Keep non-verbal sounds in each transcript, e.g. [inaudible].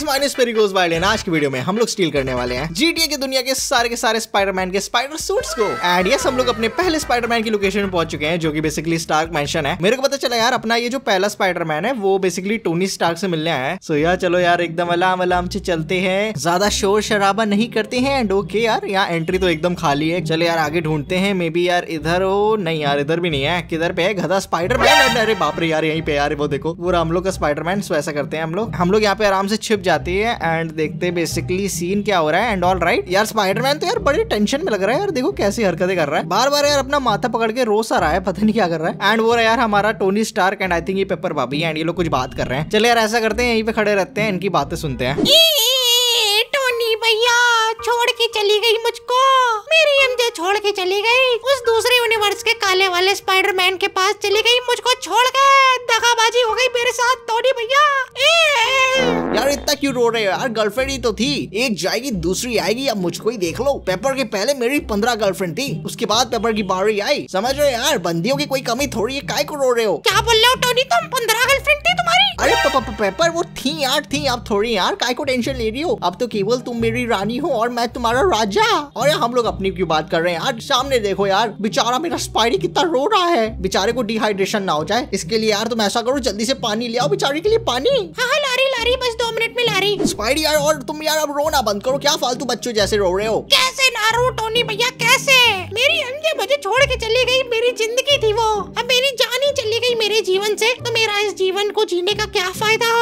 Guys minus पेरिकोस bye लेना आज की वीडियो में। हम लोग स्टील करने वाले हैं। जीटीए की दुनिया के सारे के सारे स्पाइडरमैन के स्पाइडर सूट्स को। एंड यस हम लोग अपने पहले स्पाइडरमैन की लोकेशन में पहुँच चुके हैं, जो कि बेसिकली स्टार्क मेंशन है। मेरे को पता चला यार, अपना ये जो पहला स्पाइडरमैन है, वो बेसिकली टोनी स्टार्क से मिलने आया है। सो यार, चलो यार, एकदम अलाम अलाम से चलते हैं। ज़्यादा शोर शराबा नहीं करते हैं एंड ओके यार, यहाँ एंट्री तो एकदम खाली है। चलो यार, आगे ढूंढते हैं। मे बी यार, इधर हो। नहीं यार, इधर भी नहीं है। किधर पे है? गधा स्पाइडरमैन अरे बाप रे यार, यहीं पे यार, वो देखो। वो हम लोग का स्पाइडरमैन सो ऐसा करते हैं हम लोग। हम लोग यहाँ पे आराम से छिप जाती है एंड देखते हैं बेसिकली सीन क्या हो रहा है एंड ऑल राइट यार स्पाइडरमैन तो यार बड़ी टेंशन में लग रहा है यार, देखो कैसी हरकतें कर रहा है। बार बार यार अपना माथा पकड़ के रोस आ रहा है, पता नहीं क्या कर रहा है। एंड वो रहा यार हमारा Tony Stark and I think ये पेपर भाभी एंड ये लोग कुछ बात कर रहे हैं। चले यार ऐसा करते हैं, यहीं पे खड़े रहते हैं, इनकी बातें सुनते हैं। टोनी भैया, छोड़ के चली गई मुझको। मेरी एमजे छोड़ के चली गई। उस दूसरे यूनिवर्स के काले वाले स्पाइडरमैन के पास चली गई मुझको छोड़ के। दगाबाजी हो गई मेरे साथ टोनी भैया। यार इतना क्यों रो रहे हो यार? गर्लफ्रेंड ही तो थी। एक जाएगी दूसरी आएगी। अब मुझको ही देख लो। पेपर के पहले मेरी पंद्रह गर्लफ्रेंड थी। उसके बाद पेपर की बारी आई। समझ रहे यार? बंदियों की कोई कमी थोड़ी है। काय को रो रहे हो? क्या बोल रहे हो टोनी? तुम पंद्रह गर्लफ्रेंड थी तुम्हारी? अरे प- प- प- पेपर वो थी यार थी। अब थोड़ी यार काय को टेंशन ले रही हो? अब तो केवल तुम मेरी रानी हो और मैं तुम्हारा राजा। और यार हम लोग अपनी क्यों बात कर रहे हैं यार? सामने देखो यार बेचारा मेरा स्पाइडी कितना रो रहा है। बेचारे को डिहाइड्रेशन ना हो जाए। इसके लिए यार तुम ऐसा करो जल्दी से पानी ले आओ बेचारी के लिए पानी। हाँ हाँ लारी लारी बस दो मिनट में लारी। स्पाइडी यार और तुम यार अब रोना बंद करो क्या फालतू बच्चों जैसे रो रहे हो? कैसे ना रो टोनी भैया कैसे? मेरी अंजे मुझे छोड़ के चली गई मेरी ज़िंदगी थी वो। अब मेरी जान ही चली गई मेरे जीवन से तो मेरा इस जीवन को जीने का क्या फ़ायदा?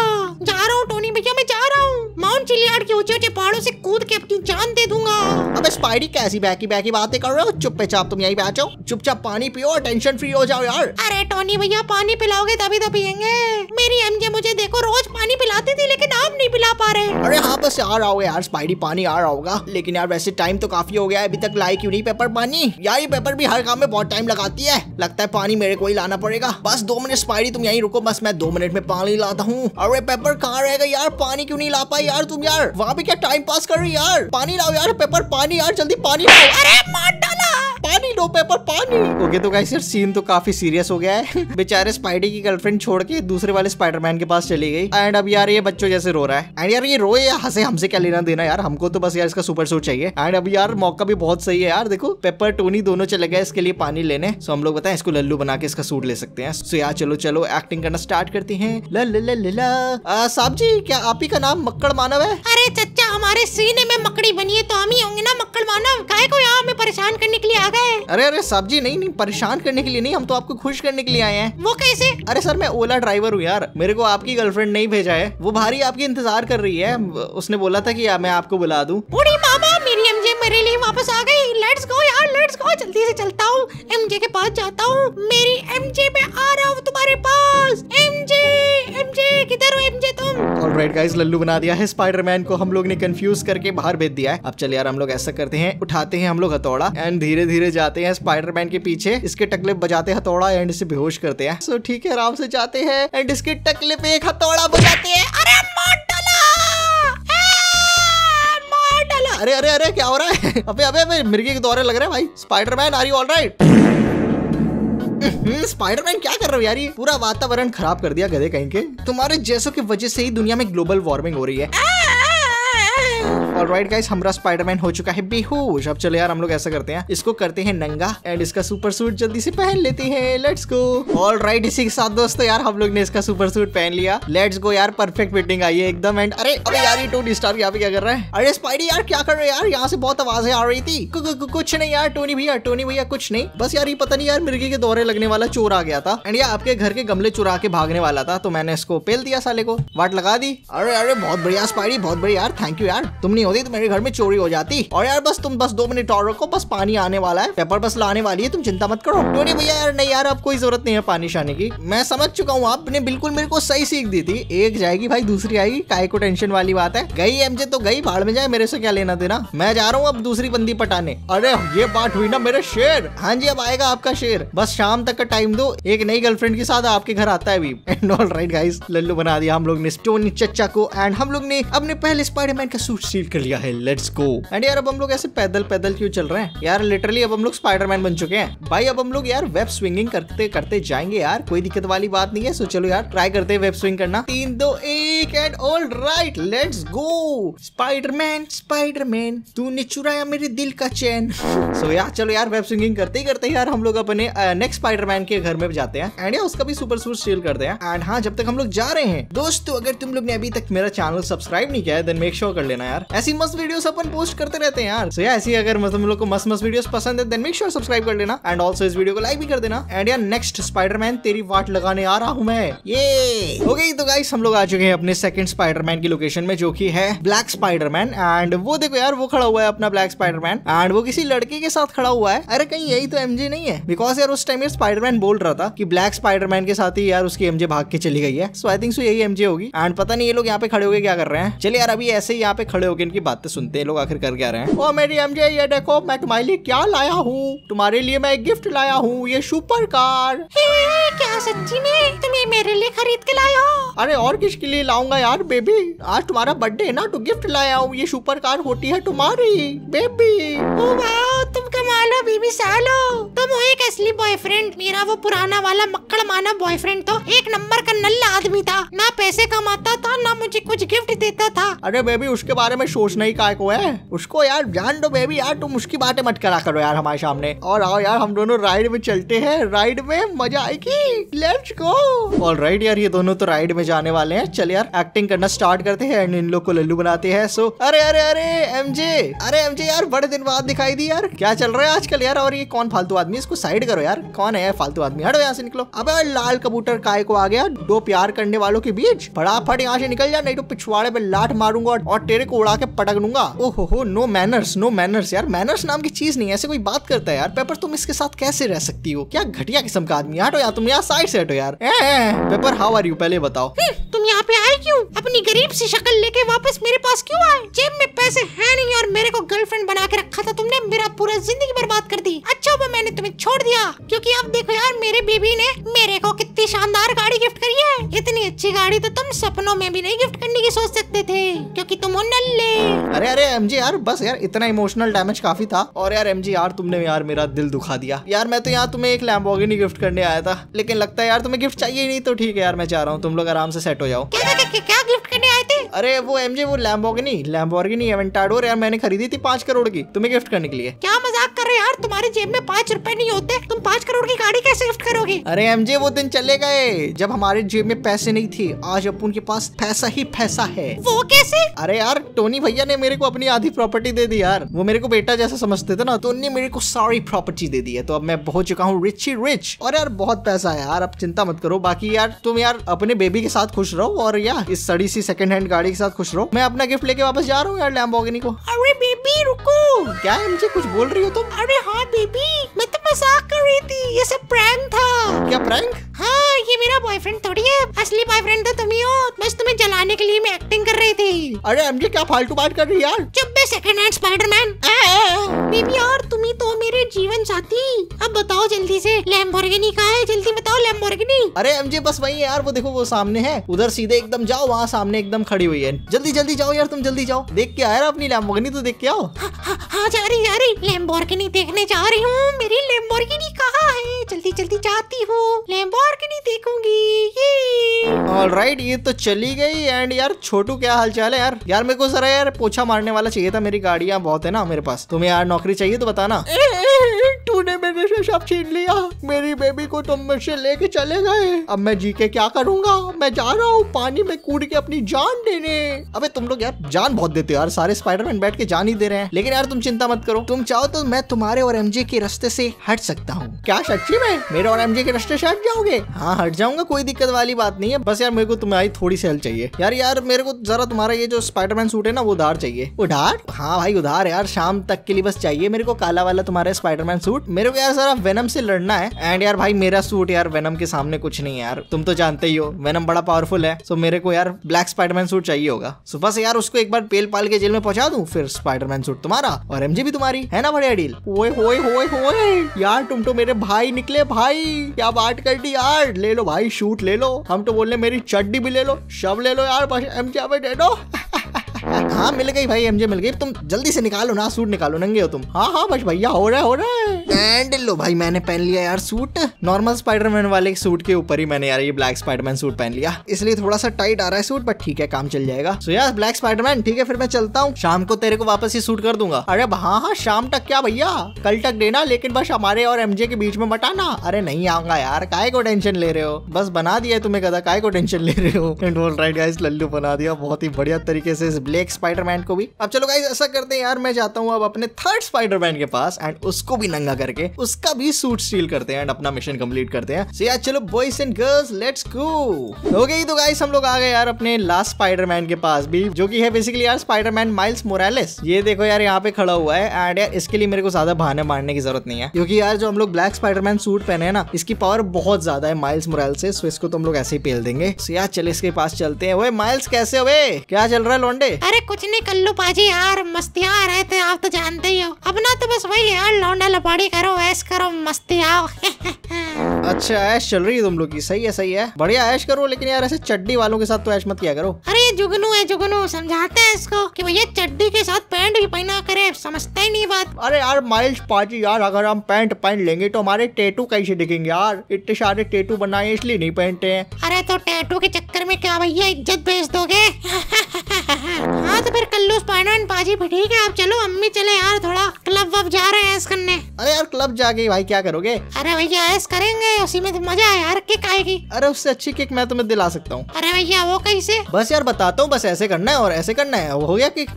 जा रहा हूँ टोनी भैया मैं जा रहा हूँ। माउंट चिलियाड के ऊँचे ऊँचे पहाड़ों से कूद के अपनी जान दे दूँगा? अब स्पाइडी कैसी बैकी बैकी बातें कर रहे हो? चुप चाप तुम यहीं बैठो। चुपचाप पानी पियो और टेंशन फ्री हो जाओ यार। अरे टोनी भैया पानी पिलाओगे तभी तो पियेंगे। मेरी एमजे मुझे देखो रोज पानी पिलाती थी लेकिन आप नहीं पिला पा रहे। अरे हाँ बस आ रहा होगा यार स्पाइडी पानी आ रहा होगा। लेकिन यार वैसे टाइम तो काफ़ी हो गया है अभी तक लाई क्यों नहीं पेपर पानी? यार ये पेपर भी हर काम में बहुत टाइम लगाती है। लगता है पानी मेरे को ही लाना पड़ेगा। बस दो मिनट स्पाइडी तुम यहीं रुको। बस मैं दो मिनट में पानी लाता हूँ। अरे पेपर कहाँ रहेगा यार? पानी क्यों नहीं ला पाई यार? तुम यार, वहाँ भी क्या टाइम पास कर रही यार? पानी लाओ यार, पेपर, पानी यार, जल्दी पानी लाओ। अरे लो पेपर पानी। ओके तो गाइस यार सीन तो काफ़ी सीरियस हो गया है। बेचारे स्पाइडी की गर्लफ्रेंड छोड़ के दूसरे वाले स्पाइडरमैन के पास चली गई। एंड अब यार ये बच्चों जैसे रो रहा है। एंड यार ये रोए या हंसे हमसे क्या लेना देना यार? हमको तो बस यार इसका सुपर सूट चाहिए। एंड अब यार मौका भी बहुत सही है यार। देखो पेपर टोनी दोनों चले गए इसके लिए पानी लेने। सो हम लोग बताए इसको लल्लू बना के इसका सूट ले सकते हैं। सो यार चलो चलो एक्टिंग करना स्टार्ट करती है। ला ला ला ला ला। आ, साहब जी क्या आप ही का नाम मक्कड़ मानव है? अरे चच्चा हमारे सीने में मकड़ी बनी है तो हम ही होंगे ना मक्कड़ मानव काहे को यहाँ हमें परेशान करने के लिए आ गए? अरे अरे साहब जी नहीं नहीं परेशान करने के लिए नहीं हम तो आपको खुश करने के लिए आए हैं। वो कैसे? अरे सर मैं ओला ड्राइवर हूँ यार। मेरे को आपकी गर्लफ्रेंड नहीं भेजा है। वो भारी आपकी इंतज़ार कर रही है। उसने बोला था की मैं आपको बुला दूँ। बूढ़ी मामा मेरी एमजे मेरे लिए वापस आ गई। लेट्स गो यार लेट्स गो जल्दी से चलता हूँ। एमजे के पास जाता हूँ। मेरी एमजे में आ रहा हूँ ऑलराइट गाइस लल्लू बना दिया है स्पाइडरमैन को। हम लोग ने कंफ्यूज करके बाहर भेज दिया है। अब चल यार, हम लोग ऐसा करते हैं। उठाते हैं हम लोग हथौड़ा एंड धीरे धीरे जाते हैं स्पाइडरमैन के पीछे। इसके टकले बजाते हैं हथौड़ा एंड इसे बेहोश करते हैं। सो ठीक है, आराम से जाते हैं एंड इसके टकले पे एक हथौड़ा बजाते हैं। अरे डाला अरे अरे अरे, क्या हो रहा है? [laughs] अबे अबे अबे, मिर्गी के दौरे लग रहे हैं भाई। Spiderman are you all alright Spiderman क्या कर रहे हो यार? ये पूरा वातावरण खराब कर दिया गधे कहीं के। तुम्हारे जैसों की वजह से ही दुनिया में ग्लोबल वार्मिंग हो रही है। ऑलराइट गाइस हमारा स्पाइडरमैन हो चुका है बेहोश। अब चलो यार, हम लोग ऐसा करते हैं। इसको करते हैं नंगा एंड इसका सुपर सूट जल्दी से पहन लेते हैं। लेट्स गो ऑलराइट इसी के साथ दोस्तों यार, हम लोग ने इसका सुपर सूट पहन लिया। लेट्स गो यार परफेक्ट फिटिंग आई है एकदम एंड अरे, अबे यार, ये टोनी स्टार यहाँ पे क्या कर रहा है? अरे स्पाइडी यार, क्या कर रहे यार? यहाँ से बहुत आवाज़ें आ रही थी। कुछ नहीं यार टोनी भैया टोनी भैया, कुछ नहीं। बस यार, ये पता नहीं यार, मिर्गी के दौरे लगने वाला चोर आ गया था। एंड यार, आपके घर के गमले चुरा के भागने वाला था तो मैंने इसको पेल दिया साले को। वाट लगा दी? अरे अरे, बहुत बढ़िया स्पाइडी बहुत बढ़िया यार। थैंक यू यार। तुम नहीं होती तो मेरे घर में चोरी हो जाती। और यार, बस तुम बस दो मिनट और रखो, बस पानी आने वाला है। पेपर बस लाने वाली है, तुम चिंता मत करो। टोनी भैया? यार, नहीं यार, अब कोई ज़रूरत नहीं है पानी शाने की। मैं समझ चुका हूँ, आपने बिल्कुल मेरे को सही सीख दी थी। एक जाएगी भाई, दूसरी आएगी। काय को टेंशन वाली बात है? गई एमजे तो गई, भाड़ में जाए, मेरे से क्या लेना देना? मैं जा रहा हूँ अब दूसरी बंदी पटाने। अरे, ये बात हुई ना मेरे शेर। हाँ जी, अब आएगा आपका शेर। बस शाम तक का टाइम दो। एक नई गर्लफ्रेंड के साथ आपके घर आता है अभी एंड ऑल राइट गाइस लल्लू बना दिया हम लोग ने स्टोनी चच्चा को। एंड हम लोग ने अपने पहले स्पाइडरमैन का सूट सील कर लिया है लेट्स गो एंड यार, अब हम लोग ऐसे पैदल पैदल क्यों चल रहे हैं? यार लिटरली अब हम लोग स्पाइडरमैन बन चुके हैं। भाई, अब हम लोग यार वेब स्विंगिंग करते करते जाएँगे यार, कोई दिक्कत वाली बात नहीं है। सो चलो यार ट्राई करते हैं वेब स्विंग करना। तीन, दो, एक and all right let's go Spiderman Spiderman तूने चुराया मेरे दिल का चैन। सो so यार, चलो यार वेब स्विंगिंग करते ही करते यार हम लोग अपने नेक्स्ट स्पाइडरमैन के घर में जाते हैं। एंड उसका भी सुपर सूट स्टील करते हैं। एंड हाँ जब तक हम लोग जा रहे हैं, दोस्तों, अगर तुम लोग ने अभी तक मेरा चैनल सब्सक्राइब नहीं किया है देन मेक श्योर कर लेना यार। ऐसी मस्त वीडियोस अपन पोस्ट करते रहते हैं यार। सो यार ऐसी अगर मतलब लोग को मस्त मस्त वीडियोस पसंद है देन मेक श्योर सब्सक्राइब कर लेना। एंड ऑल्सो इस वीडियो को लाइक भी कर देना। एंड यार नेक्स्ट स्पाइडरमैन तेरी वाट लगाने आ रहा हूँ मैं। ये हो गई तो गाइस हम लोग आ चुके हैं अपने सेकंड स्पाइडरमैन की लोकेशन में, जो कि है ब्लैक स्पाइडरमैन एंड वो देखो यार, वो खड़ा हुआ है अपना ब्लैक स्पाइडरमैन एंड वो किसी लड़के के साथ खड़ा हुआ है। अरे कहीं यही तो एमजे नहीं है। बिकॉज़ यार उस टाइम ये स्पाइडरमैन बोल रहा था कि ब्लैक स्पाइडरमैन के साथ ही यार उसकी एमजे भाग के चली गई है। सो आई थिंक सो यही एमजे होगी। एंड पता नहीं ये लोग यहाँ पे खड़े होकर क्या कर रहे हैं। चलिए यार, अभी ऐसे ही यहाँ पे खड़े होकर इनकी बातें सुनते हैं लोग आखिर कर क्या रहे हैं। ओ मेरी एमजे ये देखो मैं तुम्हारे लिए क्या लाया हूँ? तुम्हारे लिए मैं एक गिफ्ट लाया हूँ ये सुपर कार क्या सच्ची में? तुम ये मेरे लिए खरीद के लाए हो? अरे और किसके लिए लाऊँगा यार बेबी आज तुम्हारा बर्थडे है ना तो गिफ्ट लाया हूँ ये सुपर कार होती है तुम्हारी बेबी ओ तुम कमाल हो बीबी सालो तुम असली बॉयफ्रेंड मेरा वो पुराना वाला मक्कड़ माना बॉयफ्रेंड तो एक नंबर का नल्ला आदमी था। ना पैसे कमाता था, ना मुझे कुछ गिफ्ट देता था। अरे बेबी उसके बारे में सोचना ही काय को है? उसको यार जान दो बेबी यार तुम उसकी बातें मत करा करो यार हमारे सामने। और आओ यार, हम दोनों राइड में चलते हैं। राइड में मज़ा आएगी। लेट्स गो ऑल राइट यार, ये दोनों तो राइड में जाने वाले हैं। चल यार एक्टिंग करना स्टार्ट करते हैं एंड इन लोग को लल्लू बनाते हैं। सो अरे अरे अरे एमजे अरे एमजे यार, बड़े दिन बाद दिखाई दी यार। क्या चल रहा है आजकल यार? और ये कौन फालतू आदमी इसको साइड करो यार। कौन है फालतू आदमी? हटो यहाँ से निकलो। अब लाल कबूतर काय को आ गया? दो प्यार करने वालों के बीच। फटाफट यहाँ से निकल जा नहीं तो पिछवाड़े पे लाठ मारूँगा और तेरे को उड़ा के पटक दूँगा। ओहो हो नो मैनर्स नो मैनर्स यार। मैनर्स नाम की चीज़ नहीं ऐसे कोई बात करता है यार। पेपर तुम इसके साथ कैसे रह सकती हो? क्या घटिया किस्म का आदमी हटो यार तुम यहाँ साइड से हटो यार। पेपर हाउ आर यू पहले बताओ। हम्म, तुम यहाँ पे आए क्यों? अपनी गरीब सी शक्ल लेके वापस मेरे पास क्यों आए? जेब में पैसे है नहीं और मेरे को गर्लफ्रेंड बना के रखा था तुमने। मेरा पूरा ज़िंदगी बर्बाद कर दी। अच्छा हुआ मैंने तुम्हें छोड़ दिया। क्योंकि अब देखो यार मेरे बेबी ने मेरे को कितनी शानदार गाड़ी गिफ्ट करी है। इतनी अच्छी गाड़ी तो तुम सपनों में भी नहीं गिफ्ट करने की सोच सकते थे क्योंकि तुम हो नल्ले। अरे अरे एमजी यार बस यार इतना इमोशनल डैमेज काफ़ी था। और यार एमजी यार तुमने यार मेरा दिल दुखा दिया। यार मैं तो यहाँ तुम्हें एक लैम्बोर्गिनी गिफ्ट करने आया था लेकिन लगता है यार तुम्हें गिफ्ट चाहिए ही नहीं तो ठीक है यार मैं चाह रहा हूँ। तुम लोग आराम से सेट हो जाओ। क्या क्या, क्या, क्या गिफ्ट करने आए थे? अरे वो एमजे वो लैम्बोर्गिनी लैम्बोर्गिनी एवेंटाडोर यार मैंने खरीदी थी पाँच करोड़ की तुम्हें गिफ्ट करने के लिए। क्या मज़ाक कर रहे हो यार तुम्हारी जेब में पाँच रुपए नहीं होते। तुम पाँच करोड़ की गाड़ी कैसे गिफ्ट करोगे? अरे एमजे वो दिन चले गए। जब हमारे जेब में पैसे नहीं थे आज अपन के पास पैसा ही पैसा है। वो कैसे? अरे यार टोनी भैया ने मेरे को अपनी आधी प्रॉपर्टी दे दी यार। वो मेरे को बेटा जैसा समझते थे ना तो उनने मेरे को सारी प्रॉपर्टी दे दी है। तो अब मैं पहुँच चुका हूँ रिच ही रिच और यार बहुत पैसा है यार अब चिंता मत करो। बाकी यार तुम यार अपने बेबी के साथ खुश रहो और यार इस सड़ी सी सेकंड हैंड गाड़ी के साथ खुश रहो। मैं अपना गिफ्ट लेके वापस जा रहा हूँ यार लैम्बोर्गिनी को। अरे बेबी रुको। क्या है मुझे कुछ बोल रही हो तुम? अरे हाँ बेबी मैं मज़ाक कर रही थी। ये सब प्रैंक था। क्या प्रैंक हाँ ये मेरा बॉयफ्रेंड थोड़ी है। असली बॉयफ्रेंड तो तुम ही हो। बस तुम्हें जलाने के लिए मैं एक्टिंग कर रही थी। अरे एमजे क्या फालतू बात कर रही यार? चुप बे सेकंड हैंड स्पाइडरमैन बेबी यार तुम ही तो मेरे जीवन साथी। अब बताओ जल्दी से लैम्बोर्गिनी कहाँ है? जल्दी बताओ। अरे एमजे बस वही है यार वो देखो वो सामने है। उधर सीधे एकदम जाओ वहाँ सामने एकदम खड़ी हुई है। जल्दी जल्दी जाओ यार तुम जल्दी जाओ। देख के आया अपनी लैम्बोर्गिनी तो देख के आओ। हाँ हाँ हाँ जा रही जा रही लैम्बोर्गिनी देखने जा रही हूँ। मेरी लैम्बोर्गिनी कहाँ है? जल्दी जल्दी जाती हूँ। लैम्बोर्गिनी देखूँगी। ये। ऑल राइट ये तो चली गई। एंड यार छोटू क्या हाल चाल है यार? यार मेरे को जरा यार पोछा मारने वाला चाहिए था मेरी गाड़ियाँ। बहुत है ना मेरे पास। तुम्हें यार नौकरी चाहिए तो बताना। तूने मेरे से सब छीन लिया। मेरी बेबी को तुम मुझसे लेके चले गए। अब मैं जी के क्या करूँगा? मैं जा रहा हूँ पानी में कूद के अपनी जान देने। अबे तुम लोग यार जान बहुत देते हो यार। सारे स्पाइडरमैन बैठ के जान ही दे रहे हैं। लेकिन यार तुम चिंता मत करो। तुम चाहो तो मैं तुम्हारे और एमजे के रास्ते से हट सकता हूँ। क्या सच्ची में? मेरे और एमजे के रास्ते से हट जाओगे? हाँ हट जाऊँगा। कोई दिक्कत वाली बात नहीं है। बस यार मेरे को तुम्हारी थोड़ी सी हेल्प चाहिए। यार यार मेरे को जरा तुम्हारा ये जो स्पाइडरमैन सूट है ना, वो उधार चाहिए। उधार? हाँ भाई, उधार यार। शाम तक के लिए बस चाहिए मेरे को। काला वाला तुम्हारा स्पाइडरमैन सूट मेरे को यार जरा वेनम से लड़ना है। एंड यार भाई मेरा सूट यार वेनम के सामने कुछ नहीं है यार। तुम तो जानते ही हो वेनम बड़ा पावरफुल है। सो मेरे को यार ब्लैक स्पाइडरमैन सूट चाहिए होगा। सो बस यार उसको एक बार पेल पाल के जेल में पहुँचा दूँ, फिर स्पाइडरमैन सूट तुम्हारा और एमजी भी तुम्हारी। है ना बढ़िया डील ओए, होए होए होए। यार तुम तो मेरे भाई निकले भाई। क्या बात कर दी यार? ले लो भाई शूट ले लो। हम तो बोल रहे मेरी चड्डी भी ले लो, शव ले लो यार। बस एमजे दे दो। हाँ मिल गई भाई एमजे मिल गई। तुम जल्दी से निकालो ना सूट निकालो नंगे हो तुम। हाँ हाँ बस भैया हो रहा है हो रहा है। एंड लो भाई मैंने पहन लिया यार सूट। नॉर्मल स्पाइडरमैन वाले सूट के ऊपर ही मैंने यार ये ब्लैक स्पाइडरमैन सूट पहन लिया। इसलिए थोड़ा सा टाइट आ रहा है सूट बट ठीक है काम चल जाएगा। सो यार ब्लैक स्पाइडरमैन ठीक है फिर मैं चलता हूँ। शाम को तेरे को वापस ही सूट कर दूँगा। अरे हाँ हाँ शाम तक क्या भैया? कल तक देना लेकिन बस हमारे और एमजे के बीच में आना। अरे नहीं आऊँगा यार काय को टेंशन ले रहे हो? बस बना दिया तुम्हें कदा काय को टेंशन ले रहे हो? एंड ऑल राइट गाइस लल्लू बना दिया। बहुत ही बढ़िया तरीके से इस ब्लैक स्पाइडरमैन को भी। अब चलो गाइस ऐसा करते हैं यार, मैं जाता हूँ अब अपने थर्ड स्पाइडरमैन के पास एंड उसको भी नंगा करके, उसका भी सूट स्टील करते हैं एंड अपना मिशन कंप्लीट करते हैं। सो यार चलो boys and girls let's go okay तो गाइस हम लोग आ गए यार अपने लास्ट स्पाइडरमैन के पास भी, जो कि है बेसिकली यार स्पाइडरमैन माइल्स मोरालेस ये देखो यार, यहाँ पे खड़ा हुआ है एंड यार इसके लिए मेरे को ज़्यादा बहाने मारने की ज़रूरत नहीं है। क्योंकि यार जो हम लोग ब्लैक स्पाइडरमैन सूट पहने हैं ना, इसकी पावर बहुत ज़्यादा है माइल्स मोराल से सो इसको तो हम लोग ऐसे ही पेल देंगे। सो यार चल, इसके पास चलते हैं। वो माइल्स कैसे हुए क्या चल रहा है, लोंडे? अरे कुछ नहीं, कल्लू पाजी, यार मस्ती आ रहे थे आप तो जानते ही हो। अपना तो बस वही यार, लौंडा लपाड़ी करो ऐस करो मस्ती आओ [laughs] अच्छा ऐश चल रही है तुम लोग की। सही है सही है। बढ़िया ऐश करो लेकिन यार ऐसे चड्डी वालों के साथ तो ऐश मत किया करो। अरे जुगनू है जुगनू समझाते हैं इसको कि भैया चड्डी के साथ पैंट भी पहना करे समझता ही नहीं बात। अरे यार माइल्स पाजी यार अगर हम पैंट पहन लेंगे तो हमारे टेटू कैसे दिखेंगे यार? इतने सारे टेटू बनाए इसलिए नहीं पहनते हैं। अरे तो टेटू के चक्कर में क्या भैया इज़्ज़त बेच दोगे? [laughs] हाँ तो फिर कल्लू स्पाइडरमैन पाजी भी ठीक है आप चलो अम्मी चले यार थोड़ा। क्लब वब जा रहे हैं ऐस करने। अरे यार क्लब जाके भाई क्या करोगे? अरे भैया ऐस करेंगे। उसी में मज़ा है यार किक आएगी। अरे उससे अच्छी किक मैं तुम्हें दिला सकता हूँ। अरे भैया वो कैसे? बस यार बताता हूँ बस ऐसे करना है और ऐसे करना है वो हो गया किक?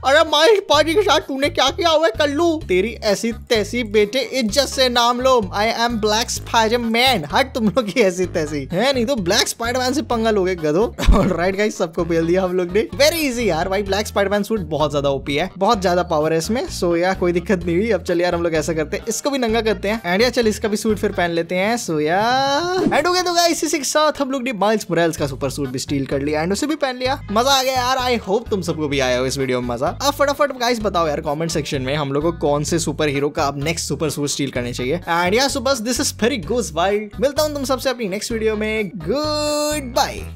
अरे डाला पाजी के साथ तूने क्या किया हुआ कल्लू? तेरी ऐसी तैसी बेटे इज़्ज़त से नाम लो। आई एम ब्लैक स्पाइडरमैन हट तुम लोग की ऐसी तैसी। है, नहीं तो ब्लैक स्पाइडरमैन से पंगा लोगे, गधो। राइट गाइस सबको बेल दिया हम लोग ने। वेरी इजी यार, भाई ब्लैक स्पाइडरमैन सूट बहुत ज़्यादा ओपी है। बहुत ज़्यादा पावर है इसमें। सो यार, कोई दिक्कत नहीं हुई। अब चल यार, हम लोग ऐसा करते हैं। इसको भी नंगा करते हैं। एंड यार, चल, इसका भी सूट फिर पहन लेते हैं। सो यार। एंड हो गया तो गाइस इसी के साथ हम लोग ने माइल्स मोरेल्स का सुपर सूट भी स्टील कर लिया। एंड उसे भी पहन लिया। मज़ा आ गया यार। आई होप तुम सबको भी आया हो इस वीडियो में मज़ा। अब फटाफट गाइस बताओ यार कमेंट सेक्शन में हम लोग को कौन से सुपर हीरो का अब नेक्स्ट सुपर सूट स्टील करने चाहिए। एंड या सो बस this is very good wild मिलता हूँ तुम सबसे अपनी नेक्स्ट वीडियो में। Good bye